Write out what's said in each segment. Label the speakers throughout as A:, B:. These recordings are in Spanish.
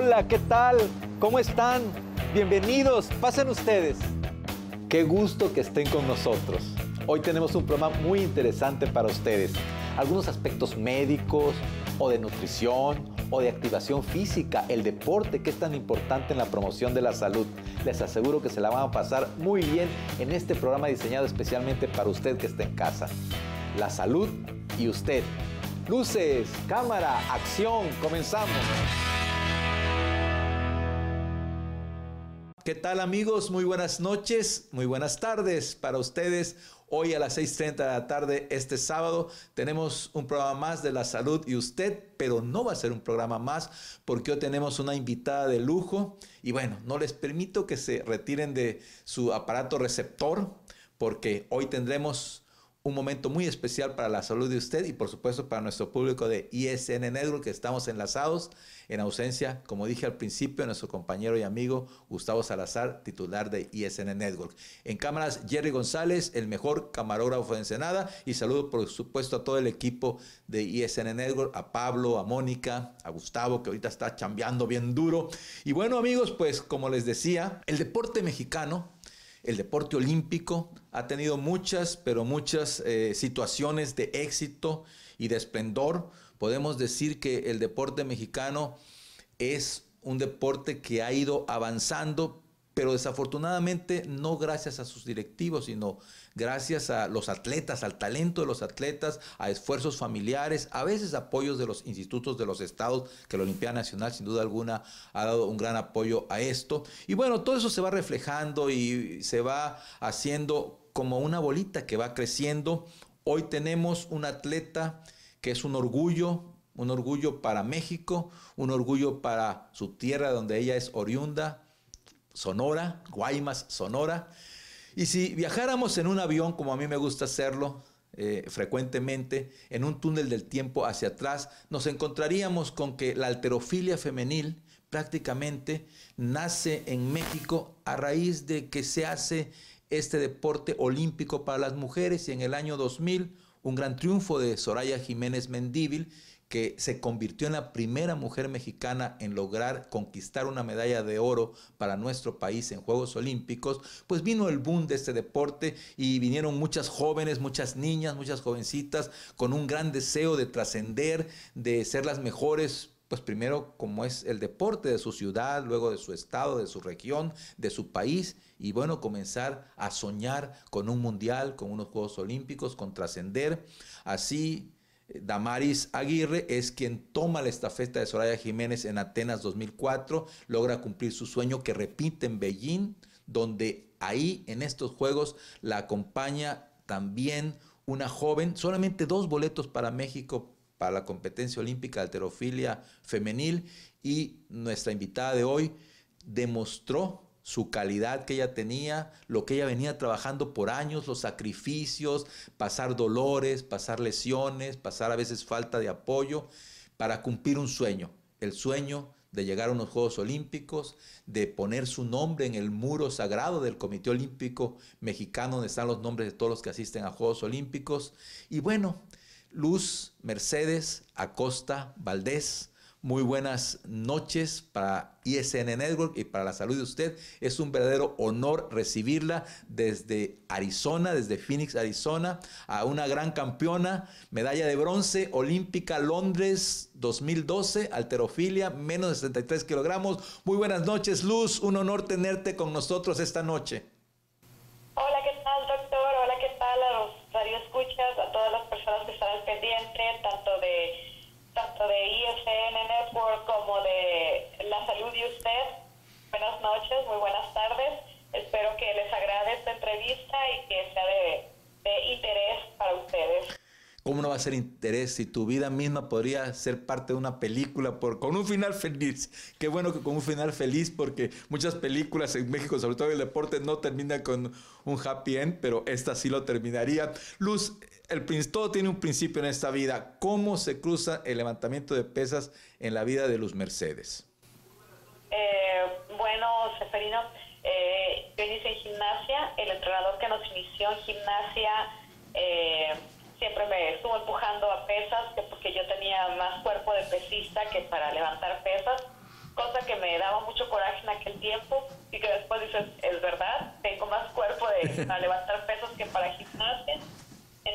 A: Hola, ¿qué tal? ¿Cómo están? Bienvenidos, pasen ustedes. Qué gusto que estén con nosotros. Hoy tenemos un programa muy interesante para ustedes. Algunos aspectos médicos o de nutrición o de activación física, el deporte que es tan importante en la promoción de la salud. Les aseguro que se la van a pasar muy bien en este programa diseñado especialmente para usted que está en casa. La salud y usted. Luces, cámara, acción, comenzamos. ¿Qué tal amigos? Muy buenas noches, muy buenas tardes para ustedes. Hoy a las 6.30 de la tarde, este sábado, tenemos un programa más de la salud y usted, pero no va a ser un programa más porque hoy tenemos una invitada de lujo y bueno, no les permito que se retiren de su aparato receptor porque hoy tendremos un momento muy especial para la salud de usted y por supuesto para nuestro público de ISN Network que estamos enlazados en ausencia, como dije al principio, nuestro compañero y amigo Gustavo Salazar, titular de ISN Network. En cámaras, Jerry González, el mejor camarógrafo de Ensenada y saludo por supuesto a todo el equipo de ISN Network, a Pablo, a Mónica, a Gustavo que ahorita está chambeando bien duro. Y bueno amigos, pues como les decía, el deporte mexicano el deporte olímpico ha tenido muchas, pero muchas eh, situaciones de éxito y de esplendor. Podemos decir que el deporte mexicano es un deporte que ha ido avanzando, pero desafortunadamente no gracias a sus directivos, sino gracias a los atletas, al talento de los atletas, a esfuerzos familiares, a veces apoyos de los institutos de los estados, que la Olimpiada Nacional sin duda alguna ha dado un gran apoyo a esto. Y bueno, todo eso se va reflejando y se va haciendo como una bolita que va creciendo. Hoy tenemos un atleta que es un orgullo, un orgullo para México, un orgullo para su tierra donde ella es oriunda, Sonora, Guaymas, Sonora. Y si viajáramos en un avión, como a mí me gusta hacerlo eh, frecuentemente, en un túnel del tiempo hacia atrás, nos encontraríamos con que la alterofilia femenil prácticamente nace en México a raíz de que se hace este deporte olímpico para las mujeres y en el año 2000 un gran triunfo de Soraya Jiménez Mendíbil que se convirtió en la primera mujer mexicana en lograr conquistar una medalla de oro para nuestro país en Juegos Olímpicos, pues vino el boom de este deporte y vinieron muchas jóvenes, muchas niñas, muchas jovencitas con un gran deseo de trascender, de ser las mejores pues primero como es el deporte de su ciudad, luego de su estado, de su región, de su país, y bueno, comenzar a soñar con un mundial, con unos Juegos Olímpicos, con trascender. Así Damaris Aguirre es quien toma la estafeta de Soraya Jiménez en Atenas 2004, logra cumplir su sueño que repite en Beijing, donde ahí en estos Juegos la acompaña también una joven, solamente dos boletos para México para la competencia olímpica de alterofilia femenil y nuestra invitada de hoy demostró su calidad que ella tenía, lo que ella venía trabajando por años, los sacrificios, pasar dolores, pasar lesiones, pasar a veces falta de apoyo, para cumplir un sueño, el sueño de llegar a unos Juegos Olímpicos, de poner su nombre en el muro sagrado del Comité Olímpico Mexicano, donde están los nombres de todos los que asisten a Juegos Olímpicos. Y bueno, Luz Mercedes Acosta Valdés, muy buenas noches para ISN Network y para la salud de usted. Es un verdadero honor recibirla desde Arizona, desde Phoenix, Arizona, a una gran campeona, medalla de bronce olímpica Londres 2012, alterofilia, menos de 63 kilogramos. Muy buenas noches, Luz. Un honor tenerte con nosotros esta noche.
B: Hola, ¿qué tal, doctor? Hola, ¿qué tal a los radioescuchas, a todas las personas que están al pendiente, tanto de tanto de ISN Network como de la salud de usted. Buenas noches, muy buenas tardes. Espero que les agrade esta entrevista y que sea de, de interés para ustedes.
A: ¿Cómo no va a ser interés si tu vida misma podría ser parte de una película por, con un final feliz? Qué bueno que con un final feliz porque muchas películas en México, sobre todo el deporte, no terminan con un happy end, pero esta sí lo terminaría. Luz, el, todo tiene un principio en esta vida. ¿Cómo se cruza el levantamiento de pesas en la vida de Luz Mercedes?
B: Eh, bueno, Seferino, eh, yo inicié en gimnasia. El entrenador que nos inició en gimnasia eh, siempre me estuvo empujando a pesas, que porque yo tenía más cuerpo de pesista que para levantar pesas, cosa que daba mucho coraje en aquel tiempo y que después dices, es verdad, tengo más cuerpo de, para levantar pesos que para gimnasia.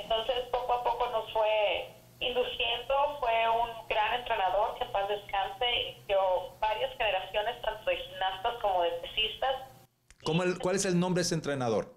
B: Entonces poco a poco nos fue induciendo, fue un gran entrenador que en paz descanse, dio varias generaciones tanto de gimnastas como de pesistas.
A: ¿Cómo el, ¿Cuál es el nombre de ese entrenador?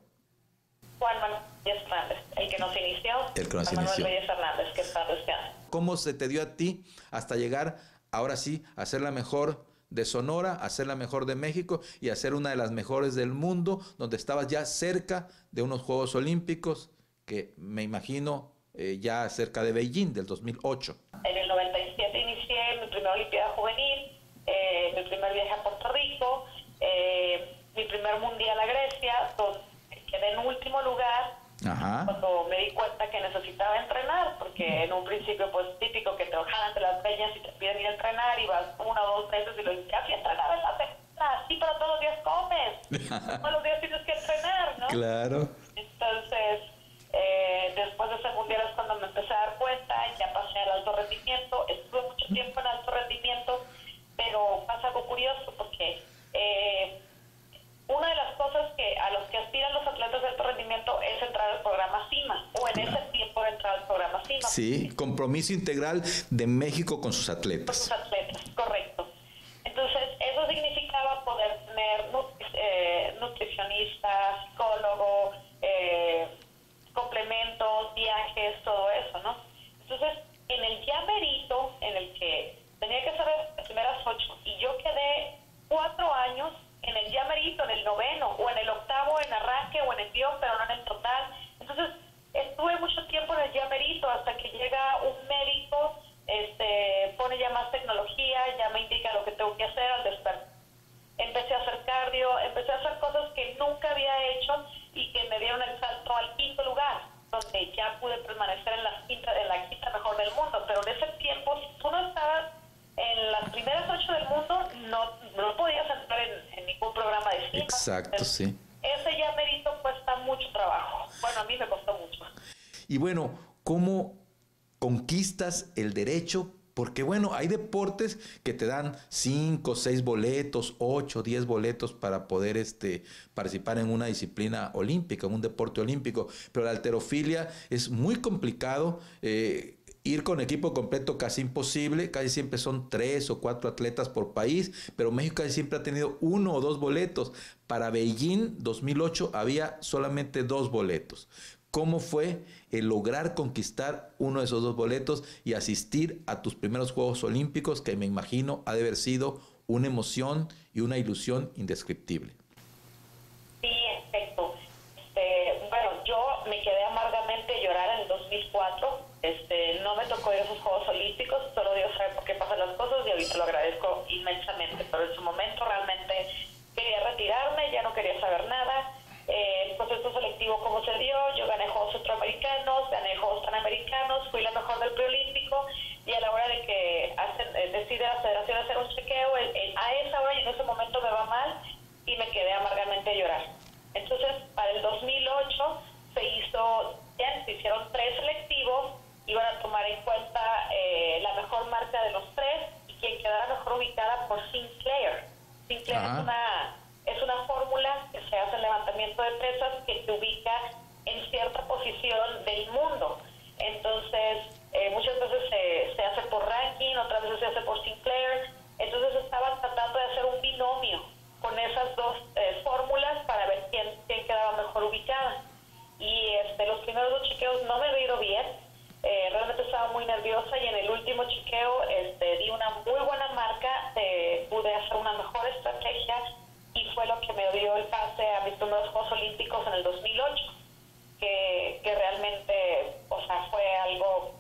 B: Juan Manuel Hernández, el que nos inició.
A: El que nos
B: Juan
A: inició.
B: Manuel Hernández, que está descanse.
A: ¿Cómo se te dio a ti hasta llegar, ahora sí, a ser la mejor de Sonora, a ser la mejor de México y a ser una de las mejores del mundo, donde estabas ya cerca de unos Juegos Olímpicos que me imagino eh, ya cerca de Beijing del 2008?
B: En el 97 inicié mi primera Olimpiada Juvenil, eh, mi primer viaje a Puerto Rico, eh, mi primer Mundial a Grecia, donde quedé en último lugar
A: Ajá.
B: cuando me di cuenta que necesitaba entrenar, porque en un principio pues típico que te bajan de las peñas y te piden ir a entrenar y vas uno o dos meses y lo dices, ya fui a entrenar en la semana, sí, pero todos los días comes, todos los días tienes que entrenar, ¿no?
A: Claro.
B: Entonces, eh, después de ese mundial es cuando me empecé a dar cuenta, ya pasé al alto rendimiento, estuve mucho tiempo en alto rendimiento, pero pasa algo curioso porque eh, una de las cosas que a los que aspiran los atletas de alto rendimiento es entrar al programa CIMA, o en ese tiempo era entrar al programa CIMA.
A: Sí, compromiso integral de México con sus
B: Con
A: atletas.
B: sus atletas, correcto. Entonces, eso significaba poder tener nutri- eh, nutricionista, psicólogo, eh, complementos, viajes, todo eso, ¿no? Entonces, en el ya merito, en el que tenía que hacer las primeras ocho, y yo quedé cuatro años en el ya merito, en el noveno, o en el octavo, en arranque, o en el guion, pero no en el total. Entonces, estuve mucho tiempo en el ya merito hasta que llega un médico, este, pone ya más tecnología, ya me indica lo que tengo que hacer al despertar. Empecé a hacer cardio, empecé a hacer cosas que nunca había hecho y que me dieron el salto al quinto lugar, donde ya pude permanecer en la quinta, en la quinta mejor del mundo. Pero en ese tiempo, si tú no estabas en las primeras ocho del mundo, no, no podías entrar en, en ningún programa
A: Exacto, sí.
B: Ese ya mérito cuesta mucho trabajo. Bueno, a mí me costó mucho.
A: Y bueno, ¿cómo conquistas el derecho? Porque bueno, hay deportes que te dan 5, 6 boletos, 8, 10 boletos para poder este, participar en una disciplina olímpica, en un deporte olímpico. Pero la alterofilia es muy complicado. eh, ir con equipo completo casi imposible, casi siempre son tres o cuatro atletas por país, pero México casi siempre ha tenido uno o dos boletos. Para Beijing 2008 había solamente dos boletos. ¿Cómo fue el lograr conquistar uno de esos dos boletos y asistir a tus primeros Juegos Olímpicos, que me imagino ha de haber sido una emoción y una ilusión indescriptible?
B: Esos Juegos Olímpicos, solo Dios sabe por qué pasan las cosas y ahorita lo agradezco inmensamente. Pero en su momento realmente quería retirarme, ya no quería saber nada. Eh, el proceso selectivo como se dio, yo gané Juegos Centroamericanos, gané Juegos Panamericanos, fui la mejor del preolímpico y a la hora de que hacen, eh, decide la federación hacer un chequeo, eh, eh, a esa hora y en ese momento me va mal y me quedé amargamente a llorar. Entonces, para el 2008 se hizo, ya se hicieron tres selectivos, iban a tomar en cuenta eh, la mejor marca de los tres y quien quedara mejor ubicada por Sinclair. Sinclair
A: Ajá.
B: es una, es una fórmula que se hace en levantamiento de pesas que te ubica en cierta posición del mundo. Entonces, eh, muchas veces se, se hace por ranking, otras veces se hace por Sinclair. Entonces, estaban tratando de hacer un binomio con esas dos eh, fórmulas para ver quién, quién quedaba mejor ubicada. Y este, los primeros dos chequeos no me había ido bien. Eh, realmente estaba muy nerviosa y en el último chequeo este, di una muy buena marca, eh, pude hacer una mejor estrategia y fue lo que me dio el pase a mis primeros Juegos Olímpicos en el 2008, que, que realmente, o sea, fue algo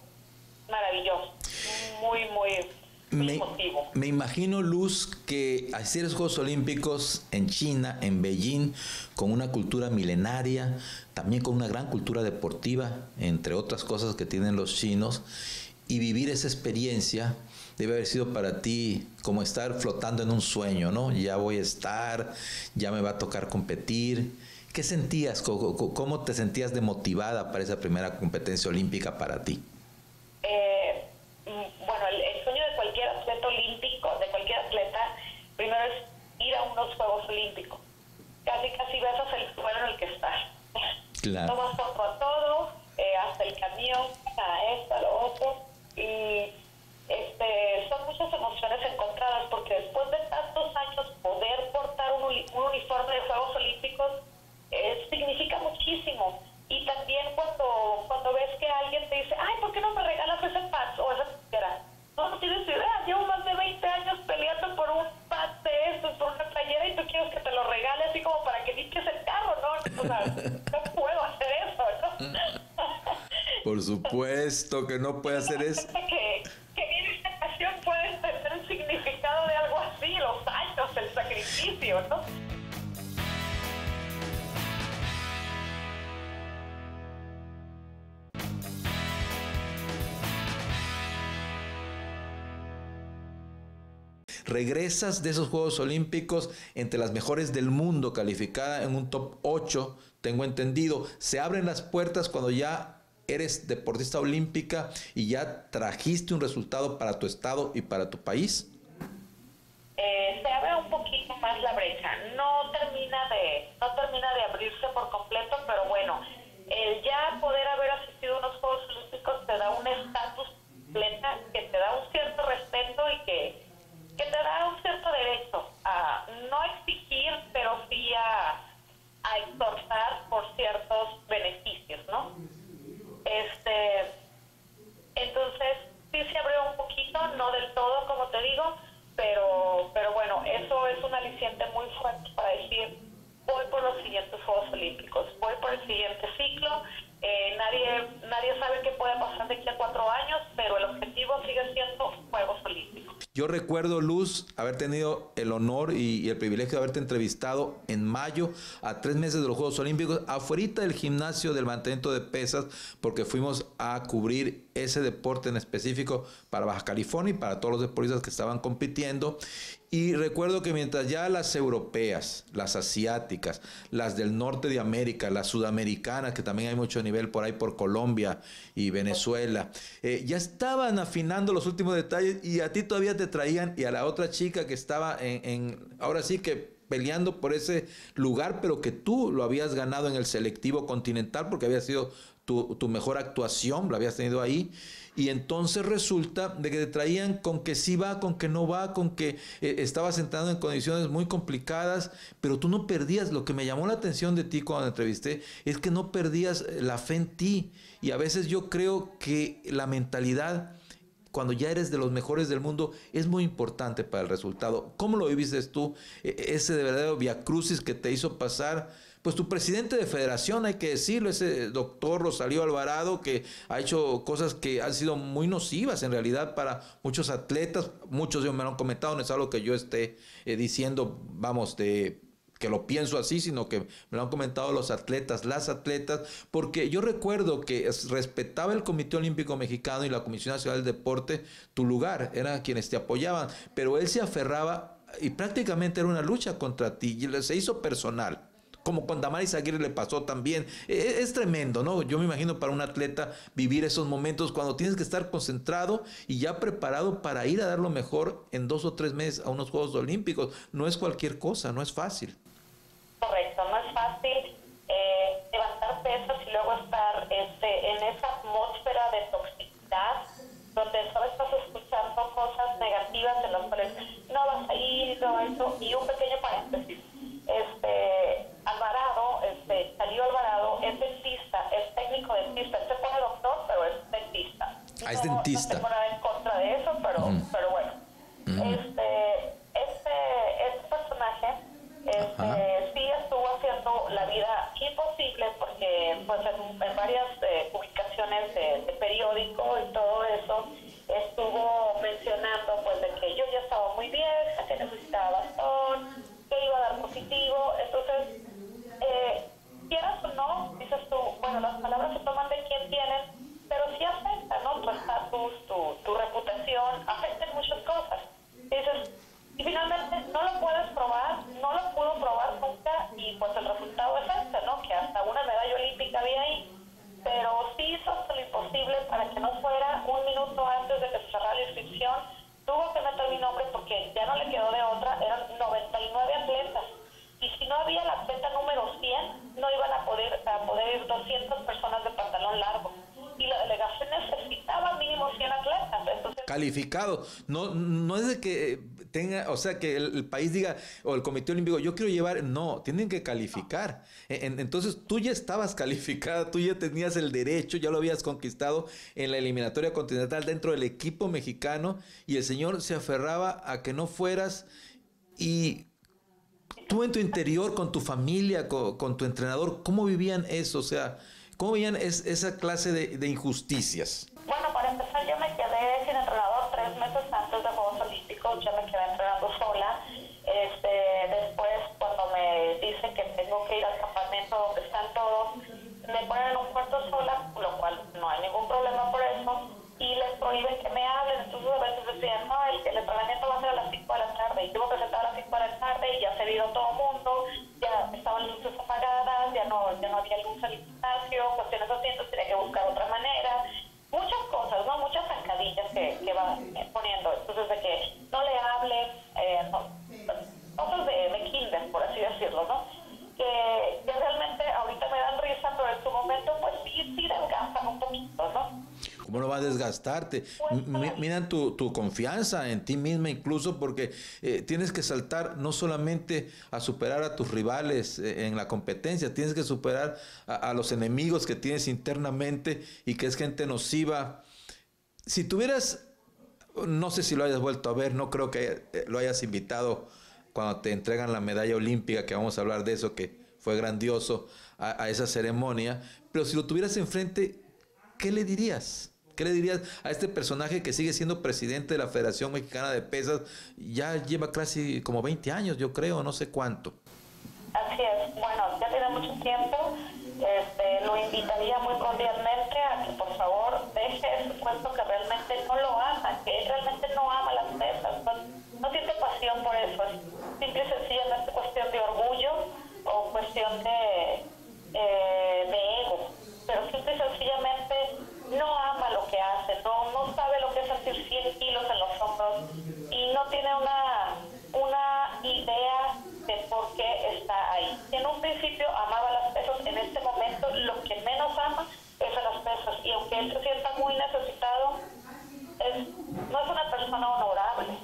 B: maravilloso, muy, muy,
A: Me, imagino, Luz, que hacer los Juegos Olímpicos en China, en Beijing, con una cultura milenaria, también con una gran cultura deportiva, entre otras cosas que tienen los chinos, y vivir esa experiencia debe haber sido para ti como estar flotando en un sueño, ¿no? Ya voy a estar, ya me va a tocar competir. ¿Qué sentías? ¿Cómo cómo te sentías de motivada para esa primera competencia olímpica para ti?
B: Eh, mm, bueno, el, el sueño de cualquier atleta olímpico, de cualquier atleta, primero es unos Juegos Olímpicos. Casi, casi besas el suelo en el que estás.
A: Claro.
B: Tomas foto a todo, eh, hasta el camión, a esto, a lo otro. Y este, son muchas emociones encontradas porque después de tantos años poder portar un, un uniforme de Juegos Olímpicos eh, significa muchísimo. Y también cuando, cuando ves que alguien te dice, ay, ¿por qué no me regalas ese pants o esa Por
A: supuesto que no puede hacer eso.
B: Que, que bien esta entender el significado de algo así, los años, el sacrificio, ¿no?
A: regresas de esos Juegos Olímpicos entre las mejores del mundo, calificada en un top 8, tengo entendido. Se abren las puertas cuando ya eres deportista olímpica y ya trajiste un resultado para tu estado y para tu país.
B: Eh, se abre un poquito más la brecha. No termina de no termina de abrirse por completo, pero bueno, el ya poder haber asistido a unos Juegos Olímpicos te da un estatus plena que te da un cierto respeto y que que te da un cierto derecho a no exigir, pero sí a, a exhortar por ciertos beneficios, ¿no? Este, entonces, sí se abrió un poquito, no del todo, como te digo, pero, pero bueno, eso es un aliciente muy fuerte para decir, voy por los siguientes Juegos Olímpicos, voy por el siguiente ciclo, eh, nadie, nadie sabe qué puede pasar de aquí a cuatro años, pero el objetivo sigue siendo Juegos Olímpicos.
A: Yo recuerdo, Luz, haber tenido el honor y, entrevistado en mayo, a tres meses de los Juegos Olímpicos, afuera del gimnasio del mantenimiento de pesas, porque fuimos a cubrir ese deporte en específico para Baja California y para todos los deportistas que estaban compitiendo. Y recuerdo que mientras ya las europeas, las asiáticas, las del norte de América, las sudamericanas, que también hay mucho nivel por ahí por Colombia y Venezuela, eh, ya estaban afinando los últimos detalles y a ti todavía te traían y a la otra chica que estaba en ahora sí que peleando por ese lugar, pero que tú lo habías ganado en el selectivo continental porque había sido tu, tu mejor actuación, lo habías tenido ahí. Y entonces resulta de que te traían con que sí va, con que no va, con que eh, estabas entrando en condiciones muy complicadas, pero tú no perdías. Lo que me llamó la atención de ti cuando te entrevisté es que no perdías eh, la fe en ti. Y a veces yo creo que la mentalidad cuando ya eres de los mejores del mundo, es muy importante para el resultado. ¿Cómo lo viviste tú? E, ese de verdadero viacrucis que te hizo pasar pues tu presidente de federación, hay que decirlo, ese doctor Rosalío Alvarado, que ha hecho cosas que han sido muy nocivas en realidad para muchos atletas, muchos de ellos me lo han comentado, no es algo que yo esté eh, diciendo, vamos, de que lo pienso así, sino que me lo han comentado los atletas, las atletas, porque yo recuerdo que respetaba el Comité Olímpico Mexicano y la Comisión Nacional del Deporte tu lugar, eran quienes te apoyaban, pero él se aferraba y prácticamente era una lucha contra ti, y se hizo personal como con Damaris Aguirre le pasó también. E, e, es, tremendo, ¿no? Yo me imagino para un atleta vivir esos momentos cuando tienes que estar concentrado y ya preparado para ir a dar lo mejor en dos o tres meses a unos Juegos Olímpicos. No es cualquier cosa, no es fácil.
B: Correcto, no es fácil eh, levantar pesos y luego estar este, en esa atmósfera de toxicidad donde solo estás escuchando cosas negativas en las cuales no vas a ir y todo eso. Y un pequeño paréntesis. Este, Alvarado, este, salió Alvarado, es dentista, es técnico dentista, se pone doctor, pero es dentista.
A: Ah, es dentista.
B: No tengo nada en contra de eso, pero, pero bueno. Este, este, este personaje este, sí estuvo haciendo la vida imposible porque pues en, varias eh, publicaciones de, de, periódico y todo eso estuvo mencionando pues de que yo ya estaba muy vieja, que necesitaba bastón, que iba a dar positivo, entonces eh, quieras o no, dices tú, bueno, las palabras se toman de quien tienen, pero sí afecta, ¿no? Tu estatus, tu, tu reputación, afectan muchas cosas. Dices
A: calificado. No, no es de que tenga, o sea, que el, país diga, o el Comité Olímpico, yo quiero llevar, no, tienen que calificar. entonces tú ya estabas calificada, tú ya tenías el derecho, ya lo habías conquistado en la eliminatoria continental dentro del equipo mexicano y el señor se aferraba a que no fueras y tú en tu interior, con tu familia, con, tu entrenador, ¿cómo vivían eso? O sea, ¿cómo vivían esa clase de, de injusticias? Miran tu, confianza en ti misma incluso porque eh, tienes que saltar no solamente a superar a tus rivales eh, en la competencia, tienes que superar a, los enemigos que tienes internamente y que es gente nociva. Si tuvieras, no sé si lo hayas vuelto a ver, no creo que eh, lo hayas invitado cuando te entregan la medalla olímpica, que vamos a hablar de eso, que fue grandioso a esa ceremonia, pero si lo tuvieras enfrente, ¿qué le dirías? ¿Qué le dirías a este personaje que sigue siendo presidente de la Federación Mexicana de Pesas? Ya lleva casi como 20 años, yo creo, no sé cuánto.
B: Así es, bueno, ya tiene mucho tiempo. Este, lo invitaría muy cordialmente a que por favor deje ese puesto que realmente no lo ama, que realmente no ama las pesas, no, siente pasión por eso, es simple y sencillamente cuestión de orgullo o cuestión de, eh, de ego, pero simple y sencillamente no ama lo que hace, no, no sabe lo que es sentir 100 kilos en los hombros y no tiene una, una idea de por qué está ahí. En un principio amaba las pesas, en este momento lo que menos ama es a las pesas y aunque él se sienta muy necesitado, es, no es una persona honorable.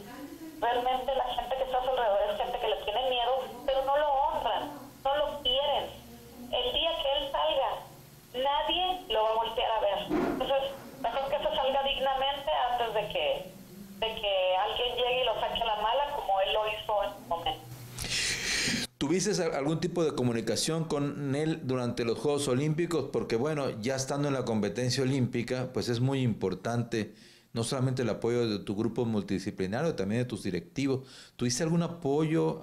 B: Realmente la gente que está a su alrededor es gente que le tiene miedo, pero no lo honran, no lo quieren. El día que él salga nadie lo va a voltear a ver. Entonces, mejor que se salga dignamente antes de que, de que alguien llegue y lo saque a la mala como él lo hizo en su momento.
A: ¿Tuviste algún tipo de comunicación con él durante los Juegos Olímpicos? Porque bueno, ya estando en la competencia olímpica, pues es muy importante no solamente el apoyo de tu grupo multidisciplinario, también de tus directivos. ¿Tuviste algún apoyo,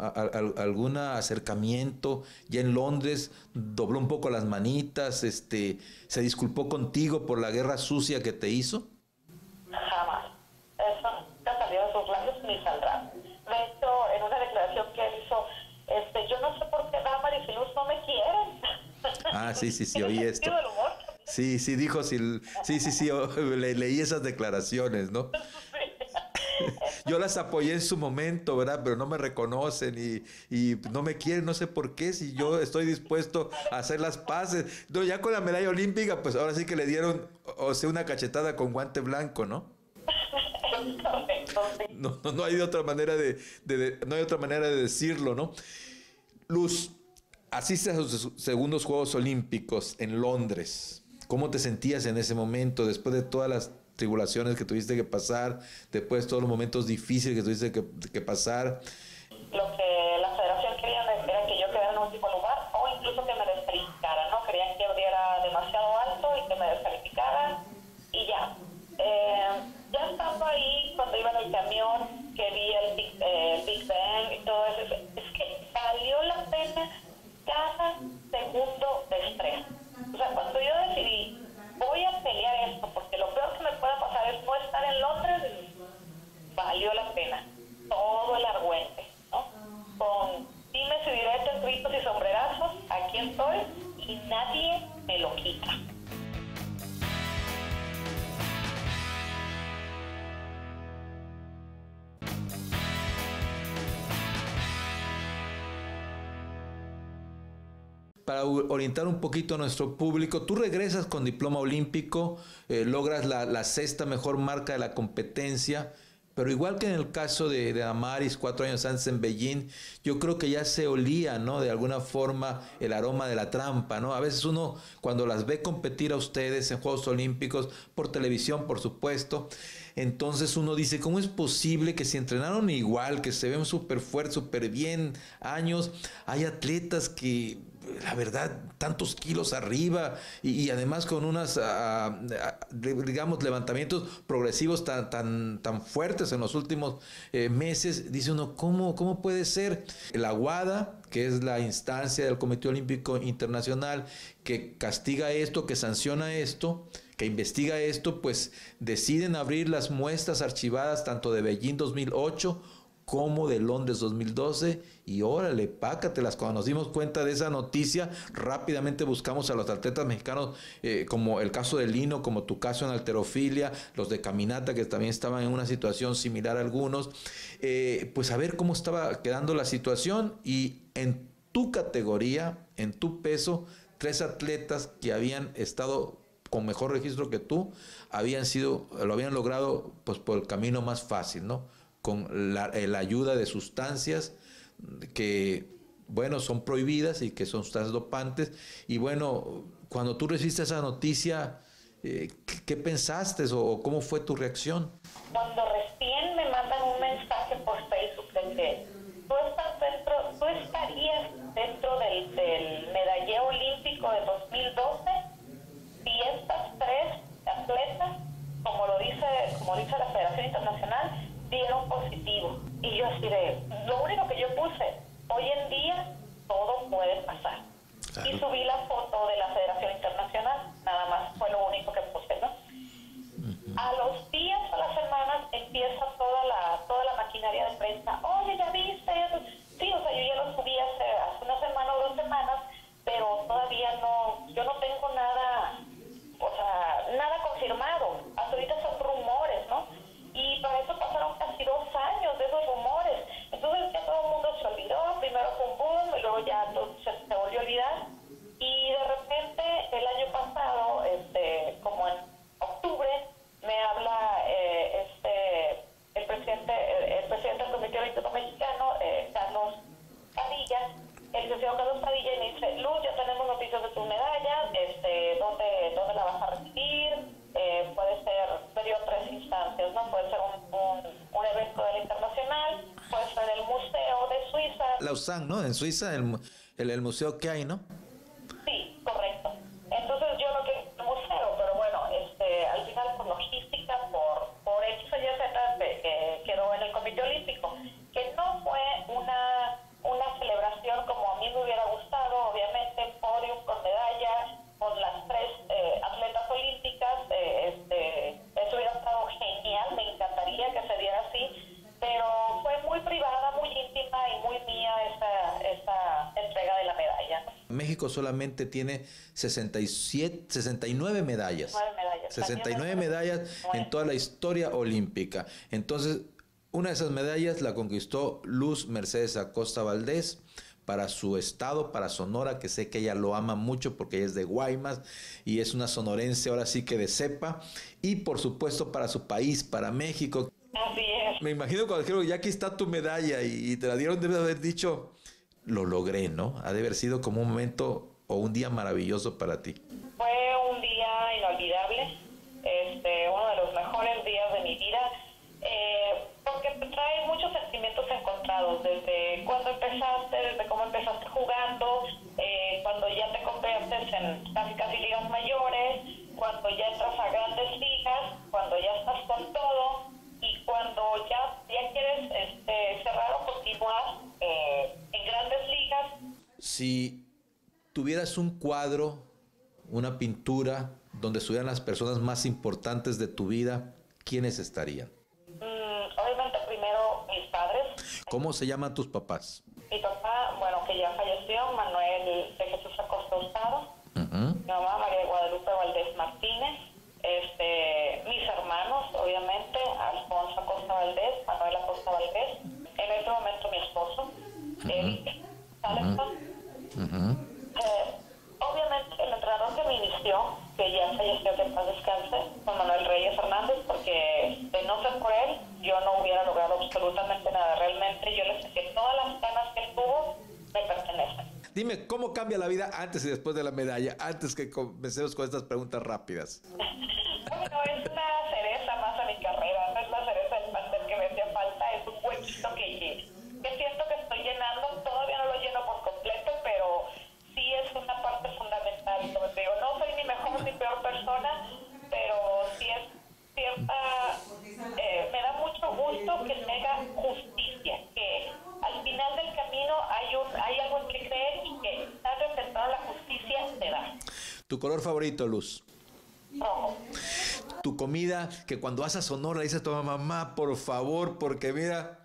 A: algún acercamiento? Ya en Londres dobló un poco las manitas, este, se disculpó contigo por la guerra sucia que te hizo. Ah, sí, sí, sí, oí esto. Sí, sí, dijo, sí, sí, sí, sí le, leí esas declaraciones, ¿no? Yo las apoyé en su momento, ¿verdad? Pero no me reconocen y, y, no me quieren, no sé por qué, si yo estoy dispuesto a hacer las paces. No, ya con la medalla olímpica, pues ahora sí que le dieron, o sea, una cachetada con guante blanco, ¿no? No, no, no hay otra manera de, de, no hay otra manera de decirlo, ¿no? Luz, asiste a sus segundos Juegos Olímpicos en Londres. ¿Cómo te sentías en ese momento, después de todas las tribulaciones que tuviste que pasar, después de todos los momentos difíciles que tuviste que pasar?
B: En Londres, valió la pena. Todo el argüente, ¿no? Con dimes y diretes, gritos y sombrerazos, aquí estoy y nadie me lo quita.
A: Para orientar un poquito a nuestro público, tú regresas con diploma olímpico, eh, logras la, sexta mejor marca de la competencia, pero igual que en el caso de, de, Amaris cuatro años antes en Beijing, yo creo que ya se olía, ¿no? De alguna forma el aroma de la trampa, ¿no? A veces uno cuando las ve competir a ustedes en Juegos Olímpicos, por televisión, por supuesto, entonces uno dice, ¿cómo es posible que si entrenaron igual, que se ven súper fuertes, súper bien, años, hay atletas que la verdad, tantos kilos arriba y, además con unas, ah, ah, digamos, levantamientos progresivos tan, tan, tan fuertes en los últimos eh, meses, dice uno, ¿cómo, ¿cómo puede ser? La WADA, que es la instancia del Comité Olímpico Internacional que castiga esto, que sanciona esto, que investiga esto, pues deciden abrir las muestras archivadas tanto de Beijing 2008 como de Londres 2012 y órale, pácatelas. Cuando nos dimos cuenta de esa noticia, rápidamente buscamos a los atletas mexicanos, eh, como el caso de Lino, como tu caso en alterofilia, los de caminata que también estaban en una situación similar a algunos, eh, pues a ver cómo estaba quedando la situación y en tu categoría, en tu peso, tres atletas que habían estado con mejor registro que tú, habían sido, lo habían logrado pues por el camino más fácil, ¿no? Con la, ayuda de sustancias que, bueno, son prohibidas y que son sustancias dopantes. Y bueno, cuando tú recibiste esa noticia, eh, ¿qué, pensaste o, cómo fue tu reacción?
B: Cuando recién me mandan un mensaje por Facebook de que tú, estás dentro, tú estarías dentro del, del medallero olímpico de 2012 y estas tres atletas, como lo dice, como dice la Federación Internacional, dieron positivo. Y yo así de, lo único que yo puse, hoy en día todo puede pasar. Y subí la foto de la Federación Internacional, nada más fue lo único que puse, ¿no? A los días, a las semanas, empieza toda la, toda la maquinaria de prensa. Oye, ¿ya viste? Sí, o sea, yo ya lo subí hace, hace una semana o dos semanas, pero todavía no, yo no tengo nada, o sea, nada confirmado. Hasta ahorita son rumores, ¿no? Y para eso pasaron casi dos años de esos rumores. Entonces ya todo el mundo se olvidó, primero fue un boom, y luego ya se, se volvió a olvidar. Y de repente el año pasado, este, como en octubre, me habla eh, este, el presidente, el, presidente del Comité Olímpico Mexicano, eh, Carlos Padilla, el licenciado Carlos Padilla, y me dice, Luz, ya tenemos noticias de tu medalla, este, ¿dónde, ¿dónde la vas a recibir? Eh, puede ser, sería tres instancias, ¿no? Puede ser un, un, evento del internacional, puede ser el Museo de Suiza.
A: Lausanne, ¿no? En Suiza, el, el, el museo que hay, ¿no? México solamente tiene 67, 69 medallas. 69 medallas en toda la historia olímpica. Entonces, una de esas medallas la conquistó Luz Mercedes Acosta Valdés para su estado, para Sonora, que sé que ella lo ama mucho porque ella es de Guaymas y es una sonorense ahora sí que de cepa, y por supuesto para su país, para México.
B: Así es.
A: Me imagino cuando dijeron, ya aquí está tu medalla y, te la dieron, debe haber dicho, lo logré, ¿no? Ha de haber sido como un momento o un día maravilloso para ti.
B: Fue un día inolvidable, este, uno de los mejores días de mi vida. Eh, porque trae muchos sentimientos encontrados, desde cuando empezaste, desde cómo empezaste jugando, eh, cuando ya te conviertes en casi casi ligas mayores, cuando ya entras a grandes ligas, cuando ya estás con todo y cuando ya, ya quieres este, cerrar o continuar eh, en grandes ligas.
A: Si tuvieras un cuadro, una pintura, donde estuvieran las personas más importantes de tu vida, ¿quiénes estarían? ¿Cómo se llaman tus papás?
B: Mi papá, bueno, que ya falleció, Manuel de Jesús Acosta Hurtado. Mi mamá, María Guadalupe Valdés Martínez. Este, mis hermanos, obviamente, Alfonso Acosta Valdés, Manuel Acosta Valdés. En este momento mi esposo, Eric Saleston. Eh, absolutamente nada. Realmente yo le saqué todas las ganas que él tuvo, me pertenecen.
A: Dime, ¿cómo cambia la vida antes y después de la medalla? Antes que comencemos con estas preguntas rápidas. ¿Tu color favorito, Luz? Tu comida, que cuando vas a Sonora dices a tu mamá, por favor, porque mira,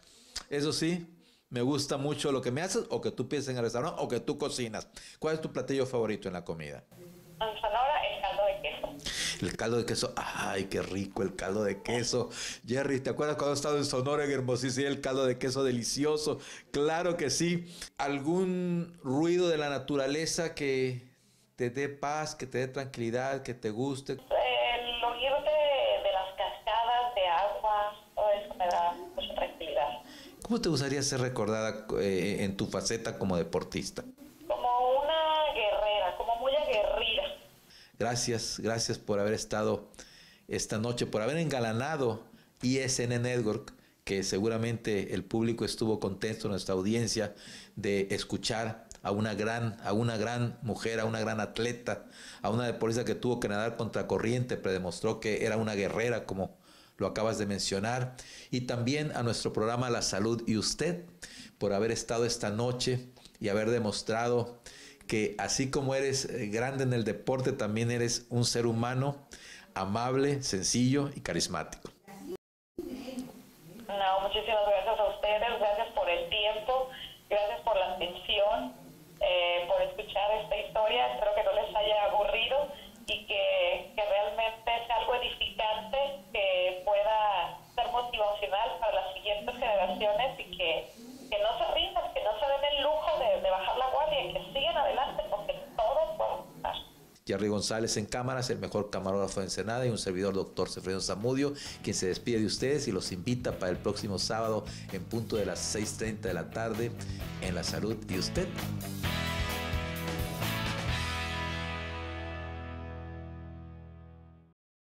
A: eso sí, me gusta mucho lo que me haces o que tú pienses en el restaurante o que tú cocinas. ¿Cuál es tu platillo favorito en la comida?
B: En Sonora, el caldo de queso.
A: El caldo de queso, ay, qué rico el caldo de queso. Jerry, ¿te acuerdas cuando has estado en Sonora, en Hermosísimo, el caldo de queso delicioso? Claro que sí. ¿Algún ruido de la naturaleza que te dé paz, que te dé tranquilidad, que te guste?
B: El oír de, de las cascadas de agua, todo eso me da mucha tranquilidad.
A: ¿Cómo te gustaría ser recordada eh, en tu faceta como deportista?
B: Como una guerrera, como muy aguerrida.
A: Gracias, gracias por haber estado esta noche, por haber engalanado ISN Network, que seguramente el público estuvo contento, nuestra audiencia, de escuchar a una gran, a una gran mujer, a una gran atleta, a una deportista que tuvo que nadar contra corriente, pero demostró que era una guerrera, como lo acabas de mencionar, y también a nuestro programa La Salud y usted por haber estado esta noche y haber demostrado que así como eres eh, grande en el deporte, también eres un ser humano amable, sencillo y carismático.
B: No, muchísimas gracias a ustedes, gracias por el tiempo, gracias por la atención, eh, por escuchar esta historia, espero que no les haya aburrido y que, que realmente sea algo edificante, que pueda ser motivacional para las siguientes generaciones y que, que no se rindan, que no se den el lujo de, de bajar la guardia, que sigan adelante porque todo puede pasar.
A: Jerry González en cámaras, el mejor camarógrafo de Ensenada y un servidor doctor Sefredo Zamudio, quien se despide de ustedes y los invita para el próximo sábado en punto de las 6.30 de la tarde en La Salud y usted.